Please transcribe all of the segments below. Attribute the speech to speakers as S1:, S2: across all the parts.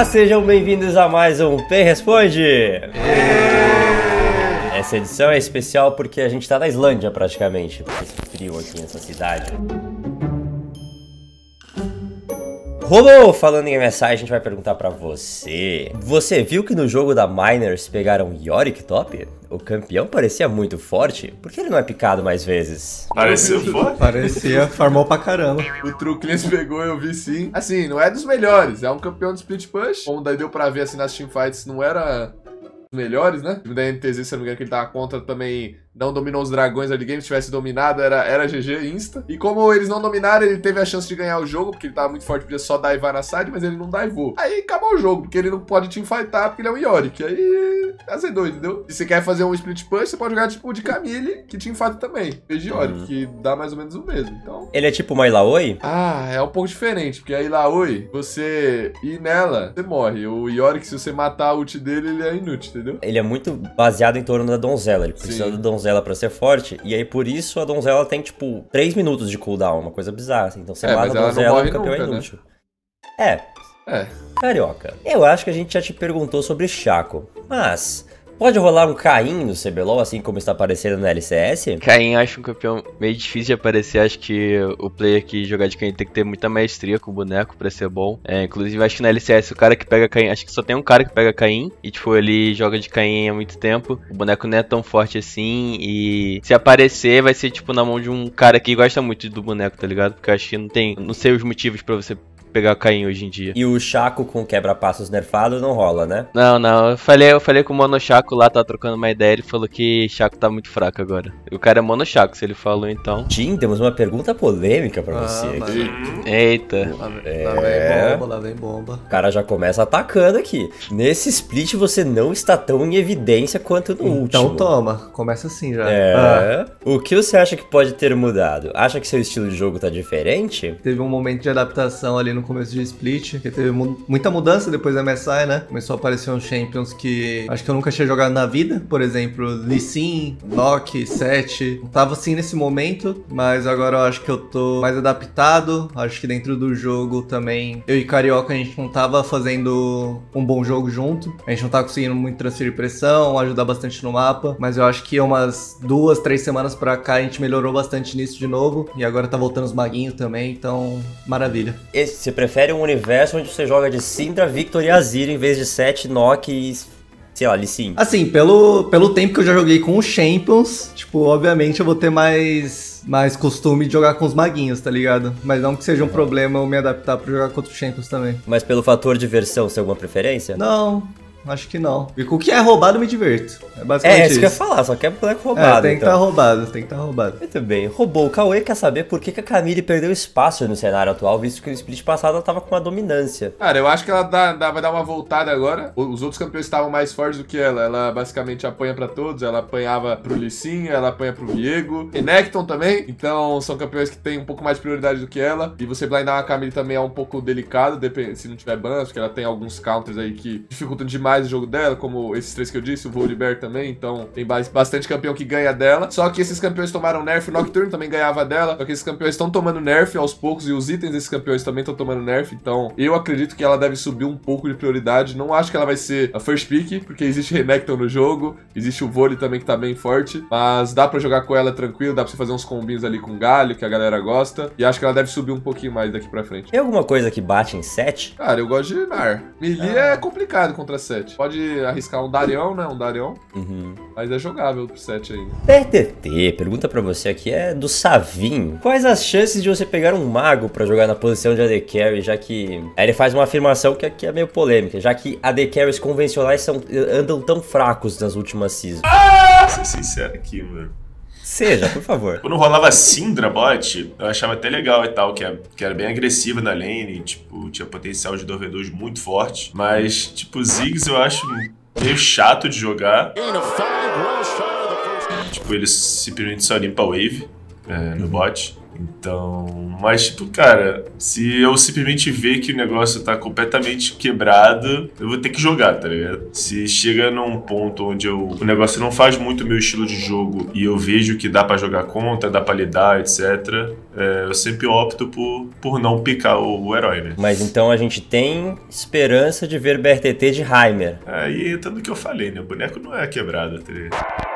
S1: Olá, sejam bem-vindos a mais um Pen Responde! Essa edição é especial porque a gente tá na Islândia praticamente, porque esse frio aqui nessa cidade. Rolou! Falando em MSI, a gente vai perguntar pra você. Você viu que no jogo da Miners pegaram Yorick top? O campeão parecia muito forte, por que ele não é picado mais vezes?
S2: Parecia forte.
S3: Parecia, farmou pra caramba.
S2: O Truclins pegou, eu vi sim. Assim, não é dos melhores, é um campeão de split push. Como daí deu pra ver assim nas teamfights, não era dos melhores, né? O time da NTZ, se não me engano, que ele tava contra também não dominou os dragões ali game, se tivesse dominado era, era GG insta. E como eles não dominaram, ele teve a chance de ganhar o jogo, porque ele tava muito forte, podia só divar na side, mas ele não divou. Aí acabou o jogo, porque ele não pode teamfightar, porque ele é um Yorick. Aí doido, entendeu? Se você quer fazer um split push, você pode jogar tipo de Camille, que teamfighta também. Vez de Yorick, uhum. que dá mais ou menos o mesmo. Então.
S1: Ele é tipo uma Ilaoi?
S2: Ah, é um pouco diferente, porque a Ilaoi, você ir nela, você morre. O Yorick, se você matar a ult dele, ele é inútil, entendeu?
S1: Ele é muito baseado em torno da donzela. Ele precisa Sim. da donzela donzela para ser forte, e aí por isso a donzela tem, tipo, 3 minutos de cooldown, uma coisa bizarra, assim. Então você é, mata a donzela, o campeão é
S2: nunca, é
S1: inútil. Né? É. É. Carioca, eu acho que a gente já te perguntou sobre Chaco, mas Pode rolar um Caim no CBLOL, assim como está aparecendo no LCS?
S4: Caim acho um campeão meio difícil de aparecer. Acho que o player que jogar de Caim tem que ter muita maestria com o boneco pra ser bom. É, inclusive, acho que no LCS o cara que pega Caim. Acho que só tem um cara que pega Caim. E, tipo, ele joga de Caim há muito tempo. O boneco não é tão forte assim. E se aparecer, vai ser, tipo, na mão de um cara que gosta muito do boneco, tá ligado? Porque acho que não tem. Não sei os motivos para você pegar Caim hoje em dia.
S1: E o Chaco com quebra-passos nerfado não rola, né?
S4: Não, não. Eu falei, eu falei com o Mono Chaco lá, tá trocando uma ideia, ele falou que Chaco tá muito fraco agora. O cara é Mono Chaco, se ele falou então.
S1: Tim, temos uma pergunta polêmica pra ah, você aqui.
S4: Eita.
S3: Lá, é... lá vem bomba, lá vem bomba.
S1: O cara já começa atacando aqui. Nesse split você não está tão em evidência quanto no
S3: então,
S1: último.
S3: Então toma, começa assim já.
S1: É. Ah. O que você acha que pode ter mudado? Acha que seu estilo de jogo tá diferente?
S3: Teve um momento de adaptação ali no no começo de Split, que teve mu muita mudança depois da MSI, né? Começou a aparecer uns champions que acho que eu nunca tinha jogado na vida, por exemplo, Lee Sin, Loki, Seth. Tava assim nesse momento, mas agora eu acho que eu tô mais adaptado. Acho que dentro do jogo também, eu e Carioca, a gente não tava fazendo um bom jogo junto. A gente não tava conseguindo muito transferir pressão, ajudar bastante no mapa, mas eu acho que umas duas, três semanas pra cá a gente melhorou bastante nisso de novo. E agora tá voltando os maguinhos também, então maravilha.
S1: Esse você prefere um universo onde você joga de Syndra, Victor e Azir em vez de Seth, Nock e sei lá, Lee
S3: Assim, pelo, pelo tempo que eu já joguei com os Champions, tipo, obviamente eu vou ter mais, mais costume de jogar com os maguinhos, tá ligado? Mas não que seja um problema eu me adaptar pra jogar contra os Champions também.
S1: Mas pelo fator diversão, você tem alguma preferência?
S3: Não, Acho que não. E com o que é roubado eu me diverto. É basicamente é, isso.
S1: que eu ia falar, só quer boneco roubado.
S3: É, tem que estar então. tá roubado, tem que estar tá roubado.
S1: Muito bem. Roubou. O Cauê quer saber por que, que a Camille perdeu espaço no cenário atual, visto que no split passado ela tava com uma dominância.
S2: Cara, eu acho que ela dá, dá, vai dar uma voltada agora. Os outros campeões estavam mais fortes do que ela. Ela basicamente apanha pra todos. Ela apanhava pro Licinho, ela apanha pro Viego. E Necton também. Então são campeões que têm um pouco mais de prioridade do que ela. E você blindar uma Camille também é um pouco delicado, se não tiver bans, porque ela tem alguns counters aí que dificultam demais o jogo dela, como como esses três que eu disse, o Volibear também, então tem bastante campeão que ganha dela. Só que esses campeões tomaram nerf, o Nocturne também ganhava dela, só que esses campeões estão tomando nerf aos poucos e os itens desses campeões também estão tomando nerf, então eu acredito que ela deve subir um pouco de prioridade. Não acho que ela vai ser a first pick, porque existe Renekton no jogo, existe o Voli também que tá bem forte, mas dá pra jogar com ela tranquilo, dá pra você fazer uns combinhos ali com galho, que a galera gosta, e acho que ela deve subir um pouquinho mais daqui pra frente.
S1: Tem alguma coisa que bate em 7?
S2: Cara, eu gosto de Nar. Melee ah. é complicado contra 7. Pode arriscar um Darion, né? Um Darion. Uhum. Mas é jogável pro set aí.
S1: PTT, pergunta pra você aqui é do Savin. Quais as chances de você pegar um mago pra jogar na posição de AD Carry, já que... Aí ele faz uma afirmação que aqui é meio polêmica, já que AD Carries convencionais são, andam tão fracos nas últimas seasons.
S2: Ah! Vou ser sincero aqui, mano.
S1: Seja, por favor.
S2: Quando rolava Syndra bot, eu achava até legal e tal, que, é, que era bem agressiva na lane, tipo, tinha potencial de 2v2 muito forte. Mas, tipo, Ziggs eu acho meio chato de jogar. Tipo, eles simplesmente só limpa a wave é, no bot.
S5: Então, mas tipo, cara, se eu simplesmente ver que o negócio tá completamente quebrado, eu vou ter que jogar, tá ligado? Se chega num ponto onde eu, o negócio não faz muito o meu estilo de jogo e eu vejo que dá para jogar contra, dá pra lidar, etc., é, eu sempre opto por, por não picar o, o, herói, né?
S1: Mas então a gente tem esperança de ver BRTT de Heimer.
S5: Aí entra no que eu falei, né? O boneco não é quebrado, tá ligado?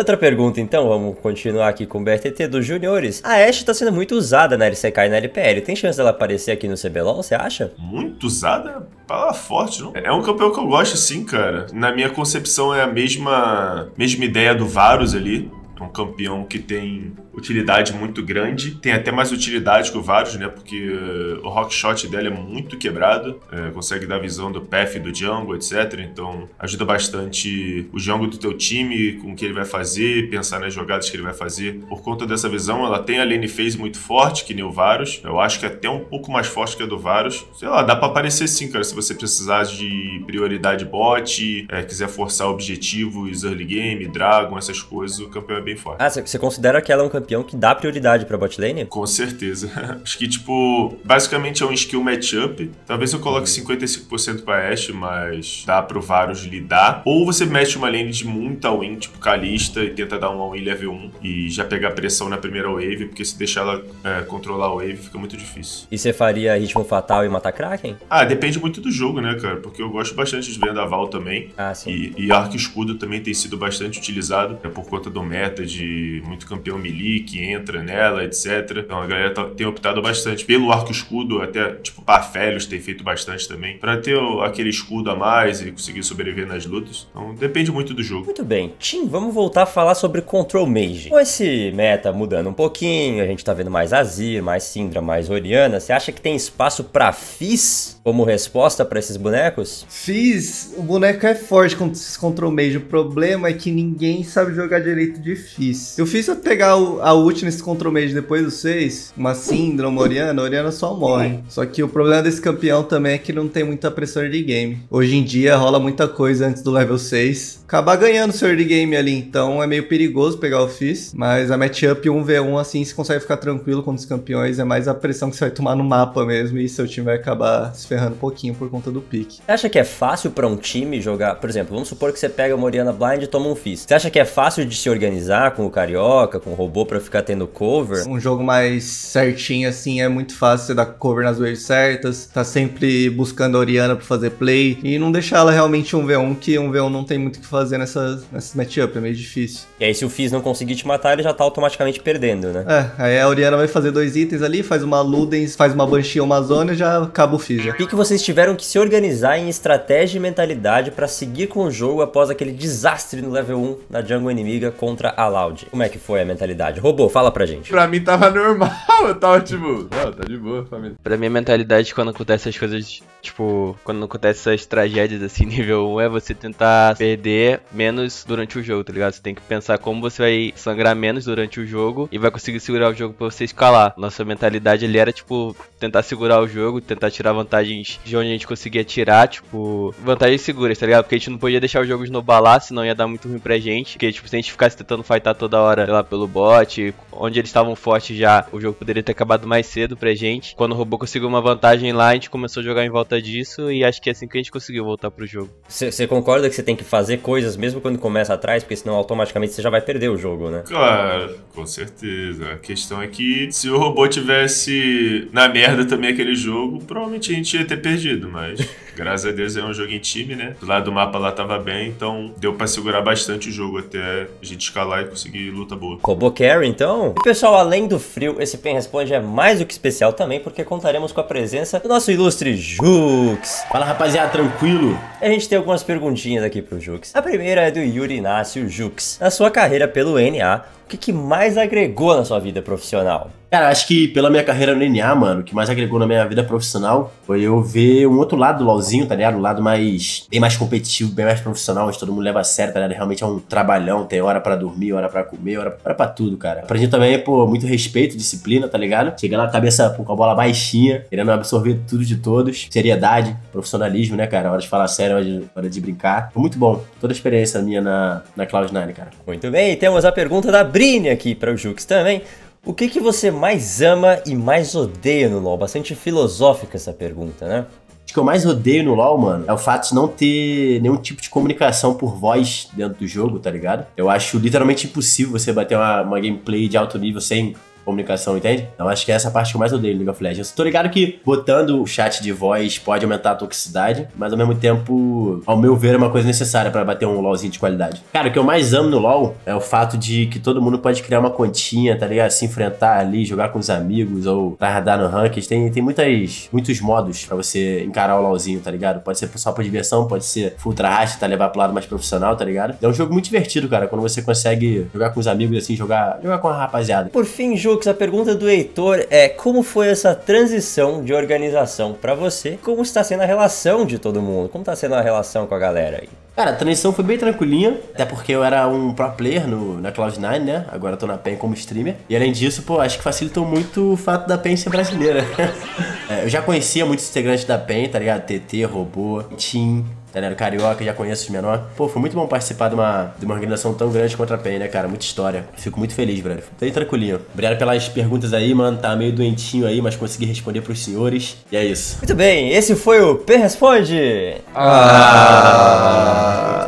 S1: Outra pergunta, então, vamos continuar aqui com o BRTT dos juniores. A Ashe tá sendo muito usada na LCK e na LPL. Tem chance dela aparecer aqui no CBLOL, você acha?
S5: Muito usada? Fala forte, não? É um campeão que eu gosto, sim, cara. Na minha concepção é a mesma, mesma ideia do Varus ali. Um campeão que tem utilidade muito grande. Tem até mais utilidade que o Varus, né? Porque uh, o rock shot dele é muito quebrado. É, consegue dar visão do path do jungle, etc. Então ajuda bastante o jungle do teu time, com o que ele vai fazer, pensar nas jogadas que ele vai fazer. Por conta dessa visão, ela tem a lane phase muito forte, que nem o Varus. Eu acho que é até um pouco mais forte que a do Varus. Sei lá, dá pra aparecer sim, cara. Se você precisar de prioridade bot, é, quiser forçar objetivos, early game, dragon, essas coisas, o campeão é bem forte.
S1: Ah, você considera que ela é um campeão que dá prioridade pra bot lane?
S5: Com certeza. Acho que, tipo, basicamente é um skill matchup. Talvez eu coloque 55% pra Ashe, mas dá pro Varus lidar. Ou você mexe uma lane de muita win, tipo Kalista, e tenta dar um win level 1 e já pegar pressão na primeira wave, porque se deixar ela é, controlar a wave fica muito difícil.
S1: E você faria ritmo fatal e matar Kraken?
S5: Ah, depende muito do jogo, né, cara? Porque eu gosto bastante de Vendaval também.
S1: Ah, sim.
S5: E, e Arco Escudo também tem sido bastante utilizado, é por conta do meta de muito campeão melee que entra nela, etc. Então a galera tá, tem optado bastante pelo arco escudo, até tipo Parfélios tem feito bastante também, para ter o, aquele escudo a mais e conseguir sobreviver nas lutas. Então depende muito do jogo.
S1: Muito bem. Tim, vamos voltar a falar sobre Control Mage. Com esse meta mudando um pouquinho, a gente tá vendo mais Azir, mais Syndra, mais Oriana, você acha que tem espaço para Fizz como resposta para esses bonecos?
S3: Fizz, o boneco é forte contra esses Control Mage. O problema é que ninguém sabe jogar direito de Fizz. Eu fiz eu pegar o, a ult nesse Control Mage depois do 6, uma Syndra, uma Oriana, a Oriana só morre. Só que o problema desse campeão também é que não tem muita pressão de game. Hoje em dia rola muita coisa antes do level 6. Acabar ganhando seu early game ali, então é meio perigoso pegar o Fizz. Mas a matchup 1v1 assim, você consegue ficar tranquilo com os campeões. É mais a pressão que você vai tomar no mapa mesmo e seu time vai acabar se ferrando um pouquinho por conta do pique.
S1: Você acha que é fácil para um time jogar? Por exemplo, vamos supor que você pega uma Oriana Blind e toma um Fizz. Você acha que é fácil de se organizar com o Carioca, com o robô para ficar tendo cover.
S3: Um jogo mais certinho assim é muito fácil você dar cover nas waves certas, tá sempre buscando a Oriana pra fazer play e não deixar ela realmente um V1, que um V1 não tem muito o que fazer nessa, nessa matchup, é meio difícil.
S1: E aí se o Fizz não conseguir te matar, ele já tá automaticamente perdendo, né?
S3: É, aí a Oriana vai fazer dois itens ali, faz uma Ludens, faz uma Banshee ou uma Zona e já acaba o Fizz. Já.
S1: O que, que vocês tiveram que se organizar em estratégia e mentalidade para seguir com o jogo após aquele desastre no level 1 na jungle inimiga contra a Loud? Como é que foi a mentalidade? Robô, fala pra gente.
S2: Pra mim tava normal, eu tava tipo, não, tá de boa, família.
S4: Pra mim a mentalidade quando acontece essas coisas, tipo, quando acontece essas tragédias assim, nível 1, é você tentar perder menos durante o jogo, tá ligado? Você tem que pensar como você vai sangrar menos durante o jogo e vai conseguir segurar o jogo pra você escalar. Nossa mentalidade ali era, tipo, tentar segurar o jogo, tentar tirar vantagens de onde a gente conseguia tirar, tipo, vantagens seguras, tá ligado? Porque a gente não podia deixar o jogo esnobalar, senão ia dar muito ruim pra gente. Porque, tipo, se a gente ficasse tentando fightar toda hora, sei lá, pelo bot, onde eles estavam fortes já, o jogo poderia ter acabado mais cedo pra gente. Quando o robô conseguiu uma vantagem lá, a gente começou a jogar em volta disso e acho que é assim que a gente conseguiu voltar pro jogo.
S1: Você concorda que você tem que fazer coisas mesmo quando começa atrás, porque senão automaticamente você já vai perder o jogo, né?
S5: Claro, com certeza. A questão é que se o robô tivesse na merda também aquele jogo, provavelmente a gente ia ter perdido, mas graças a Deus é um jogo em time, né? Do lado do mapa lá tava bem, então deu para segurar bastante o jogo até a gente escalar e conseguir luta boa.
S1: Robô Carry, então? E pessoal, além do frio, esse Pen Responde é mais do que especial também, porque contaremos com a presença do nosso ilustre Jux.
S6: Fala rapaziada, tranquilo?
S1: A gente tem algumas perguntinhas aqui pro Jux. A primeira é do Yuri Inácio Jux. Na sua carreira pelo NA, o que, que mais agregou na sua vida profissional?
S6: Cara, acho que pela minha carreira no NA, mano, o que mais agregou na minha vida profissional foi eu ver um outro lado do LoLzinho, tá ligado? Um lado mais, bem mais competitivo, bem mais profissional, onde todo mundo leva a sério, tá ligado? Realmente é um trabalhão, tem hora para dormir, hora para comer, hora, hora pra tudo, cara. Aprendi também, pô, muito respeito, disciplina, tá ligado? Cheguei lá, cabeça com a bola baixinha, querendo absorver tudo de todos. Seriedade, profissionalismo, né, cara? Hora de falar sério, hora de, hora de brincar. Foi muito bom. Toda a experiência minha na, na Cloud9, cara.
S1: Muito bem, temos a pergunta da Brini aqui para o Jux também. O que, que você mais ama e mais odeia no LoL? Bastante filosófica essa pergunta, né?
S6: O que eu mais odeio no LoL, mano, é o fato de não ter nenhum tipo de comunicação por voz dentro do jogo, tá ligado? Eu acho literalmente impossível você bater uma, uma gameplay de alto nível sem comunicação, entende? Então acho que é essa parte que eu mais odeio no League of Legends. Tô ligado que botando o chat de voz pode aumentar a toxicidade, mas ao mesmo tempo, ao meu ver, é uma coisa necessária pra bater um LoLzinho de qualidade. Cara, o que eu mais amo no LoL é o fato de que todo mundo pode criar uma continha, tá ligado? Se enfrentar ali, jogar com os amigos ou tardar no ranked. Tem, tem muitas, muitos modos pra você encarar o LoLzinho, tá ligado? Pode ser só por diversão, pode ser full trash, tá? Levar pro lado mais profissional, tá ligado? É um jogo muito divertido, cara, quando você consegue jogar com os amigos assim, jogar, jogar com a rapaziada.
S1: Por fim, Jux, a pergunta do Heitor é como foi essa transição de organização pra você? Como está sendo a relação de todo mundo? Como está sendo a relação com a galera aí?
S6: Cara, a transição foi bem tranquilinha, até porque eu era um pro player no, na Cloud9, né? Agora eu tô na PEN como streamer. E além disso, pô, acho que facilitou muito o fato da PEN ser brasileira. É, eu já conhecia muitos integrantes da PEN, tá ligado? TT, Robô, Team, tá ligado? Carioca, já conheço os menor. Pô, foi muito bom participar de uma, de uma organização tão grande contra a PEN, né, cara? Muita história. Fico muito feliz, brother. Bem tranquilinho. Obrigado pelas perguntas aí, mano. Tá meio doentinho aí, mas consegui responder pros senhores. E é isso.
S1: Muito bem, esse foi o P Responde.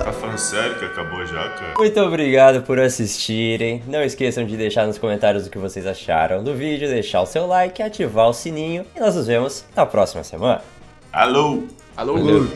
S5: Tá falando sério que acabou já, cara?
S1: Muito obrigado por assistirem. Não esqueçam de deixar nos comentários o que vocês acharam do vídeo, deixar o seu like, ativar o sininho e nós nos vemos na próxima semana.
S5: Alô!
S2: Alô,
S1: Valeu.